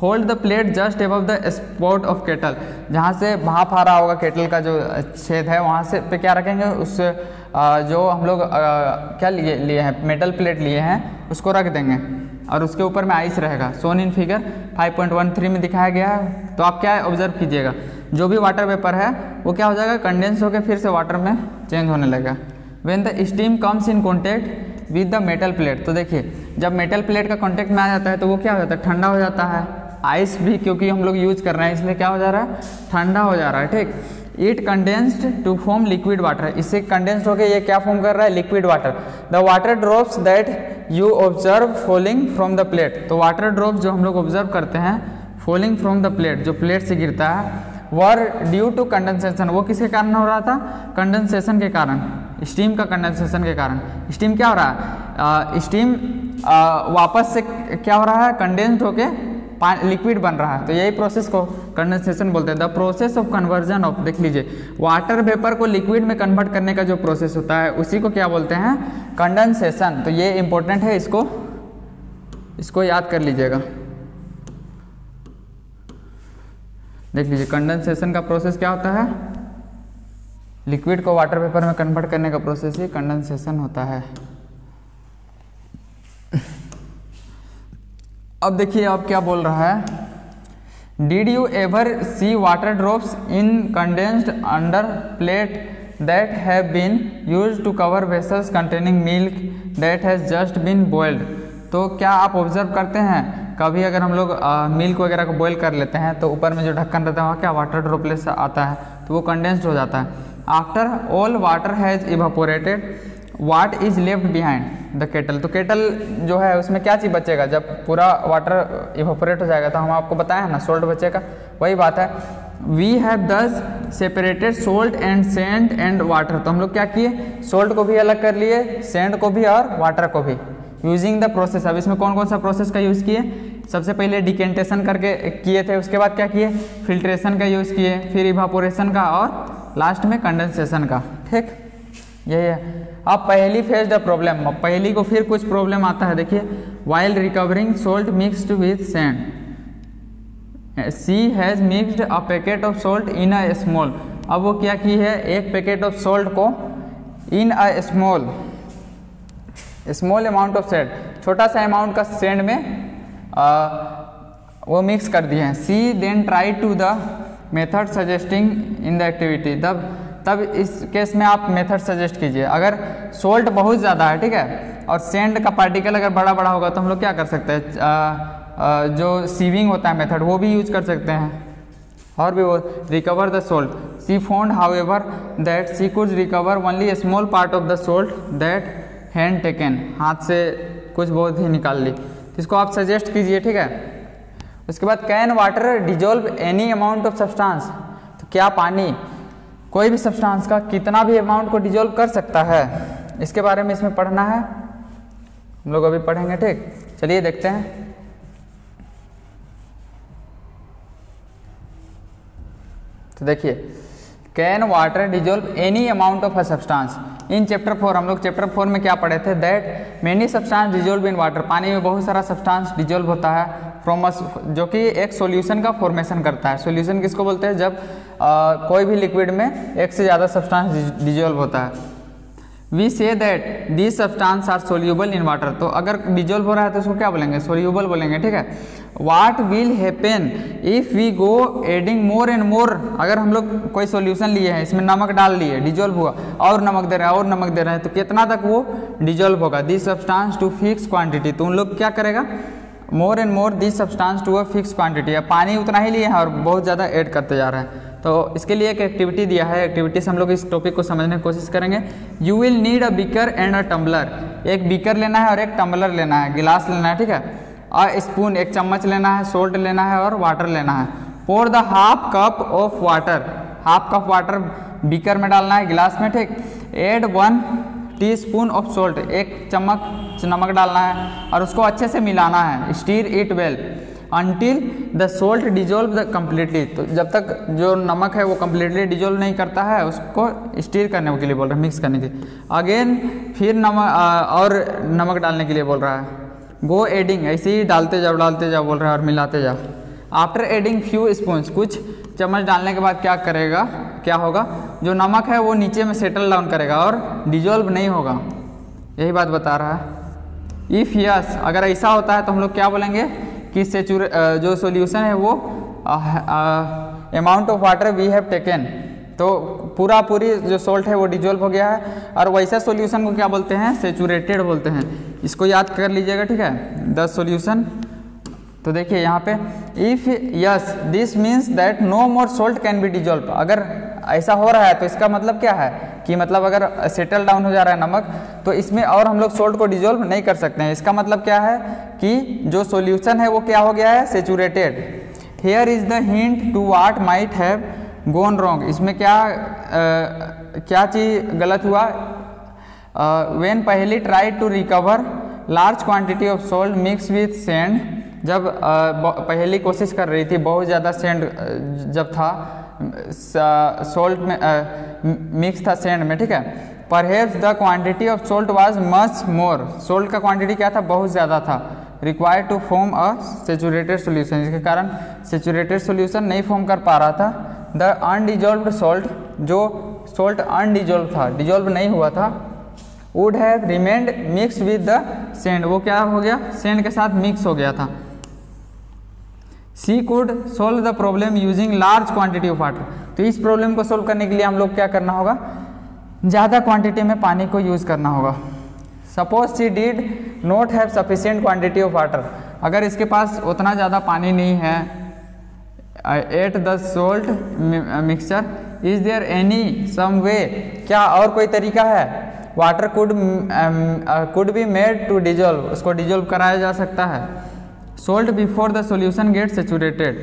Hold the plate just above the spout of kettle जहाँ से भाप आ रहा होगा केटल का जो छेद है, वहाँ से पे क्या रखेंगे? उस जो हम लोग क्या लिए लिए हैं? मेटल प्लेट लिए हैं, उसको रख देंगे। और उसके ऊपर में आइस रहेगा। सोन इन फिगर 5.13 में दिखाया गया है। तो आप क्या ऑब्ज़र्व कीजिएगा? जो भी वाटर वेपर है, वो क्या हो जाएगा? कंडेंस होकर फिर से वाटर में चेंज होने लगेगा। When the steam comes in contact with the metal plate तो देखिए, जब मेटल प्लेट का कॉन्टेक्ट में आ जाता है तो वो क्या हो जाता है? ठंडा हो जाता है। आइस भी क्योंकि हम लोग यूज़ कर रहे हैं इसलिए क्या हो जा रहा है? ठंडा हो जा रहा है, ठीक? It condensed to form liquid water इससे कंडेंस्ड होकर ये क्या फॉर्म कर रहा है? Liquid water the water drops that you observe falling from the plate तो वाटर ड्रॉप जो हम लोग ऑब्ज़र्व करते हैं फॉलिंग फ्रॉम द प्लेट जो प्लेट से गिरता है वर ड्यू टू कंडेंसेशन वो किसके कारण हो रहा था? कंडेंसेशन के कारण. स्टीम का कंडेंसेशन के कारण. स्टीम क्या हो रहा है? स्टीम वापस से क्या हो रहा है? कंडेंस्ड होके लिक्विड बन रहा है। तो यही प्रोसेस को कंडेंसेशन बोलते हैं। The process of conversion of देख लीजिए वाटर वेपर को लिक्विड में कन्वर्ट करने का जो प्रोसेस होता है, उसी को क्या बोलते हैं? कंडेंसेशन तो ये इंपॉर्टेंट है, इसको इसको याद कर लीजिएगा। देख लीजिए कंडेंसेशन का प्रोसेस क्या होता है? लिक्विड को वाटर पेपर में कन्वर्ट करने का प्रोसेस ही कंडेंसेशन होता है। अब देखिए आप क्या बोल रहा है? Did you ever see water drops in condensed under plate that have been use to cover vessels containing milk that has just been boiled तो क्या आप ऑब्ज़र्व करते हैं? कभी अगर हम लोग मिल्क वगैरह को बॉईल कर लेते हैं तो ऊपर में जो ढक्कन रहता है, वहाँ क्या वाटर ड्रॉपलेट आता है? तो वो कंडेंस्ड हो जाता है। After all water has evaporated what is left behind the kettle तो केटल जो है, उसमें क्या चीज़ बचेगा? जब पूरा वाटर इवोपरेट हो जाएगा तो हम आपको बताया ना सोल्ट बचेगा। वही बात है। We have thus separated salt and sand and water तो हम लोग क्या किए? सोल्ट को भी अलग कर लिए सेंड को भी और वाटर को भी। यूजिंग द प्रोसेस अब इसमें कौन कौन सा प्रोसेस का यूज़ किए? सबसे पहले डिकेंटेशन करके किए थे, उसके बाद क्या किए? फिल्ट्रेशन का यूज़ किए, फिर इवापोरेशन का और लास्ट में कंडेंसेशन का। ठीक? यही है। अब पहली फ़ेज़ द प्रॉब्लम पहली को फिर कुछ प्रॉब्लम आता है देखिए. While recovering salt mixed with sand she has mixed a packet of salt in a small अब वो क्या की है? एक पैकेट ऑफ़ सोल्ट को in a small small amount of sand छोटा सा अमाउंट का सेंड में आ, वो मिक्स कर दिए हैं. She then try to the method suggesting in the activity तब तब इस केस में आप मेथड सजेस्ट कीजिए। अगर सोल्ट बहुत ज़्यादा है, ठीक है, और सेंड का पार्टिकल अगर बड़ा बड़ा होगा तो हम लोग क्या कर सकते हैं? जो सीविंग होता है मेथड, वो भी यूज़ कर सकते हैं। और भी वो recover the salt she found however that she could recover only a small part of the salt that hand taken हाथ से कुछ बहुत ही निकाल ली। इसको आप सजेस्ट कीजिए, ठीक है? उसके बाद can water dissolve any amount of substance तो क्या पानी कोई भी सब्सटेंस का कितना भी अमाउंट को डिजोल्व कर सकता है, इसके बारे में इसमें पढ़ना है। हम लोग अभी पढ़ेंगे, ठीक? चलिए देखते हैं। तो देखिए can water dissolve any amount of a substance in chapter four हम लोग चैप्टर फोर में क्या पढ़े थे? That many substance dissolve in water पानी में बहुत सारा सब्सटेंस डिजोल्व होता है। फ्रॉम जो कि एक सॉल्यूशन का फॉर्मेशन करता है। सॉल्यूशन किसको बोलते हैं? जब आ, कोई भी लिक्विड में एक से ज़्यादा सब्सटेंस डिजोल्व होता है। We say that the substance are soluble in water तो अगर डिजोल्व हो रहा है तो उसको क्या बोलेंगे? सोल्यूबल बोलेंगे ठीक है? What will happen if we go adding more and more अगर हम लोग कोई सोल्यूशन लिए हैं इसमें नमक डाल लिए डिजोल्व हुआ और नमक दे रहे हैं और नमक दे रहे हैं तो कितना तक वो डिजोल्व होगा? This substance to fix quantity तो उन लोग क्या करेगा? More and more this substance to a fix quantity है पानी उतना ही लिए हैं और बहुत ज़्यादा ऐड करते जा रहे हैं। तो इसके लिए एक एक्टिविटी दिया है। एक्टिविटी से हम लोग इस टॉपिक को समझने की कोशिश करेंगे। You will need a beaker and a tumbler एक बीकर लेना है और एक टम्बलर लेना है। गिलास लेना है, ठीक है? और स्पून एक चम्मच लेना है सोल्ट लेना है और वाटर लेना है। Pour the half cup of water half cup water beaker में डालना है गिलास में, ठीक? Add one teaspoon of salt एक चम्मच नमक डालना है और उसको अच्छे से मिलाना है stir it well until the salt dissolve the completely तो जब तक जो नमक है वो कम्प्लीटली डिजोल्व नहीं करता है, उसको स्टीर करने के लिए बोल रहा है मिक्स करने के लिए। अगेन फिर नमक और नमक डालने के लिए बोल रहा है। गो एडिंग ऐसे ही डालते जाओ डालते जाओ बोल रहा है और मिलाते जाओ। आफ्टर एडिंग फ्यू स्पून कुछ चम्मच डालने के बाद क्या करेगा? क्या होगा? जो नमक है वो नीचे में सेटल डाउन करेगा और डिजोल्व नहीं होगा। यही बात बता रहा है। इफ़ यस अगर ऐसा होता है तो हम लोग क्या बोलेंगे? कि सेचुर जो सोल्यूशन है वो amount of water we have taken तो पूरा पूरी जो सोल्ट है वो डिजोल्व हो गया है। और वैसा सोल्यूशन को क्या बोलते हैं? सेचूरेटेड बोलते हैं। इसको याद कर लीजिएगा, ठीक है? द सोल्यूशन तो देखिए यहाँ पे if yes this means that no more salt can be dissolve अगर ऐसा हो रहा है तो इसका मतलब क्या है? कि मतलब अगर सेटल डाउन हो जा रहा है नमक तो इसमें और हम लोग सोल्ट को डिजोल्व नहीं कर सकते हैं। इसका मतलब क्या है? कि जो सोल्यूशन है वो क्या हो गया है? Saturated here is the hint to what might have gone wrong इसमें क्या आ, क्या चीज़ गलत हुआ? When Paheli try to recover large quantity of salt mix with sand जब पहली कोशिश कर रही थी, बहुत ज़्यादा सेंड जब था सोल्ट में मिक्स था सेंड में, ठीक है? Perhaps the quantity of salt was much more salt का क्वांटिटी क्या था? बहुत ज़्यादा था। Require to form a saturated solution जिसके कारण सेचूरेटेड सोल्यूशन नहीं फॉर्म कर पा रहा था। द अनडिजोल्व सोल्ट जो सोल्ट अनडिजोल्व था डिजोल्व नहीं हुआ था would have remained mix with the sand वो क्या हो गया? सेंड के साथ मिक्स हो गया था। She could solve the problem using large quantity of water तो इस प्रॉब्लम को सोल्व करने के लिए हम लोग क्या करना होगा? ज़्यादा क्वांटिटी में पानी को यूज़ करना होगा। Suppose she did not have sufficient quantity of water अगर इसके पास उतना ज़्यादा पानी नहीं है at the salt mixture is there any some way क्या और कोई तरीका है? Water could could be made to dissolve उसको डिजोल्व कराया जा सकता है। Salt before the solution get saturated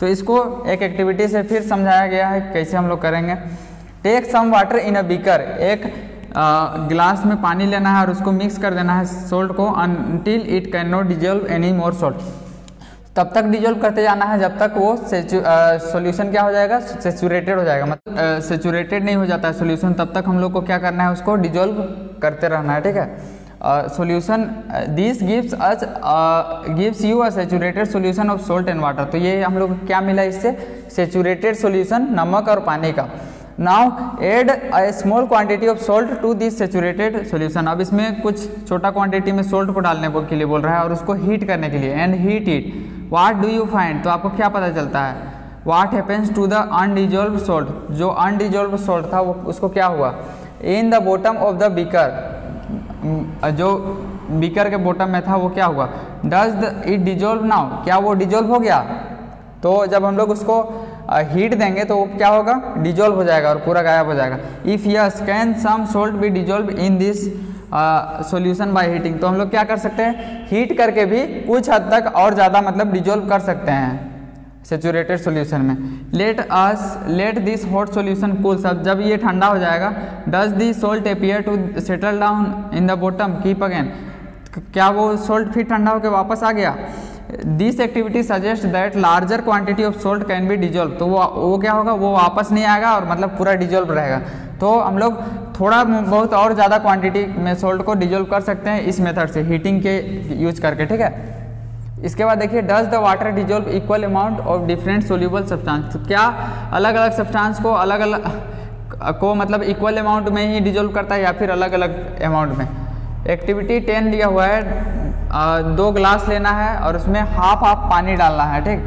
तो इसको एक एक्टिविटी से फिर समझाया गया है, कैसे हम लोग करेंगे? Take some water in a beaker एक ग्लास में पानी लेना है और उसको मिक्स कर देना है सोल्ट को until it can not dissolve any more salt तब तक डिजोल्व करते जाना है, जब तक वो सोल्यूशन क्या हो जाएगा? सेचूरेटेड हो जाएगा। मतलब सेचूरेटेड नहीं हो जाता है सोल्यूशन तब तक हम लोग को क्या करना है, उसको डिजोल्व करते रहना है, ठीक है? Solution this gives us gives you a saturated solution of salt and water तो ये हम लोग क्या मिला इससे? सेचूरेटेड सोल्यूशन नमक और पानी का। Now add a small quantity of salt to this saturated solution अब इसमें कुछ छोटा क्वांटिटी में सोल्ट को डालने के लिए बोल रहा है और उसको हीट करने के लिए। And heat it what do you find तो आपको क्या पता चलता है? What happens to the undissolve salt जो अनडिजोल्व सोल्ट था, वो, उसको क्या हुआ? In the bottom of the beaker जो बीकर के बॉटम में था, वो क्या हुआ? Does the it dissolve now क्या वो डिजोल्व हो गया? तो जब हम लोग उसको हीट देंगे तो क्या होगा? डिजोल्व हो जाएगा और पूरा गायब हो जाएगा। If yes can some salt be dissolve in this solution by heating तो हम लोग क्या कर सकते हैं? हीट करके भी कुछ हद तक और ज़्यादा मतलब डिजोल्व कर सकते हैं। सेचूरेटेड सॉल्यूशन में। Let us let this hot solution cool सब जब ये ठंडा हो जाएगा does the salt appear to settle down in the bottom keep again क्या वो सोल्ट फिर ठंडा होकर वापस आ गया? This activity suggest that larger quantity of salt can be dissolve तो वो वो क्या होगा? वो वापस नहीं आएगा और मतलब पूरा डिजोल्व रहेगा। तो हम लोग थोड़ा बहुत और ज़्यादा क्वांटिटी में सोल्ट को डिजोल्व कर सकते हैं इस मेथड से हीटिंग के यूज़ करके, ठीक है? इसके बाद देखिए does the water dissolve equal amount of different soluble substance तो क्या अलग अलग सब्सटेंस को अलग अलग को मतलब इक्वल अमाउंट में ही डिजोल्व करता है या फिर अलग अलग अमाउंट में? एक्टिविटी टेन दिया हुआ है दो ग्लास लेना है और उसमें हाफ़ हाफ़ पानी डालना है, ठीक?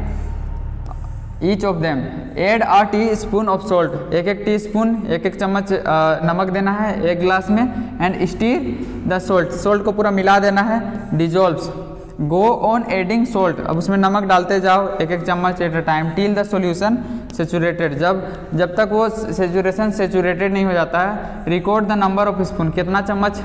Each of them add a teaspoon of salt एक एक टी स्पून एक एक चम्मच नमक देना है एक ग्लास में and stir the salt salt को पूरा मिला देना है dissolves go on adding salt अब उसमें नमक डालते जाओ एक एक चम्मच at a time till the solution saturated जब जब तक वो सेचूरेशन सेचूरेटेड नहीं हो जाता है record the number of spoon कितना चम्मच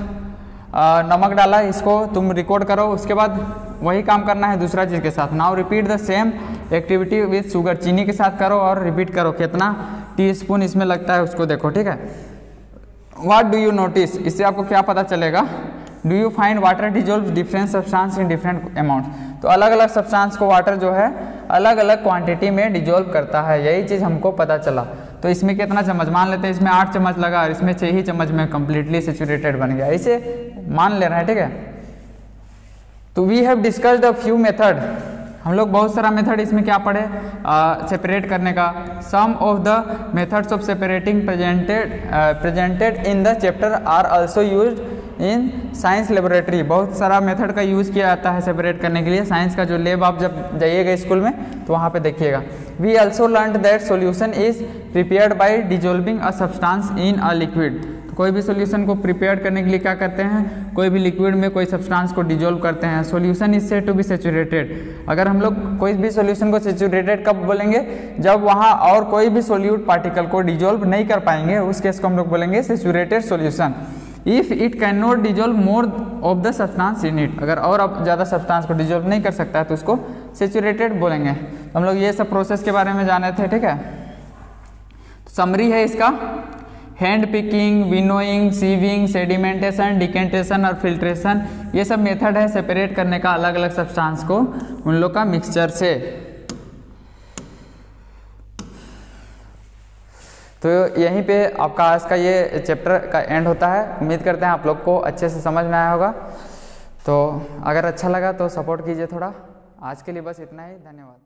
नमक डाला इसको, तुम रिकॉर्ड करो, उसके बाद वही काम करना है दूसरा चीज़ के साथ. Now repeat the same activity with sugar चीनी के साथ करो और रिपीट करो. कितना टी स्पून इसमें लगता है उसको देखो, ठीक है? वाट डू यू नोटिस इससे आपको क्या पता चलेगा? Do you find water dissolve different substance in different amount तो अलग अलग सब्सटेंस को वाटर जो है अलग अलग क्वांटिटी में डिजोल्व करता है। यही चीज़ हमको पता चला। तो इसमें कितना चम्मच? मान लेते हैं इसमें आठ चम्मच लगा और इसमें छः ही चम्मच में कंप्लीटली सेचुरेटेड बन गया। इसे मान ले रहे हैं, ठीक है? तो we have discussed a few method हम लोग बहुत सारा मेथड इसमें क्या पढ़े? सेपरेट करने का। Some of the methods of separating presented presented in the chapter are also used in science laboratory बहुत सारा मेथड का यूज़ किया जाता है सेपरेट करने के लिए। साइंस का जो लेब आप जब जाइएगा स्कूल में तो वहाँ पे देखिएगा। We also learn that solution is prepare by dissolving a substance in a liquid कोई भी सोल्यूशन को प्रिपेयर करने के लिए क्या करते हैं? कोई भी लिक्विड में कोई सब्सटेंस को डिजोल्व करते हैं। Solution is set to be saturated अगर हम लोग कोई भी सोल्यूशन को सेचूरेटेड कब बोलेंगे? जब वहाँ और कोई भी सोल्यूट पार्टिकल को डिजोल्व नहीं कर पाएँगे, उस केस को हम लोग बोलेंगे saturated solution if it can not dissolve more of the substance in it अगर और अब ज़्यादा सब्सटेंस को डिजोल्व नहीं कर सकता है तो उसको सेचुरेटेड बोलेंगे। तो हम लोग ये सब प्रोसेस के बारे में जाने थे, ठीक है? तो समरी है इसका। Hand picking winnowing sieving sedimentation decantation और फिल्ट्रेशन ये सब मेथड है सेपरेट करने का अलग अलग सब्सटेंस को, उन लोग का मिक्सचर से। तो यहीं पे आपका आज का ये चैप्टर का एंड होता है। उम्मीद करते हैं आप लोग को अच्छे से समझ में आया होगा। तो अगर अच्छा लगा तो सपोर्ट कीजिए थोड़ा। आज के लिए बस इतना ही। धन्यवाद।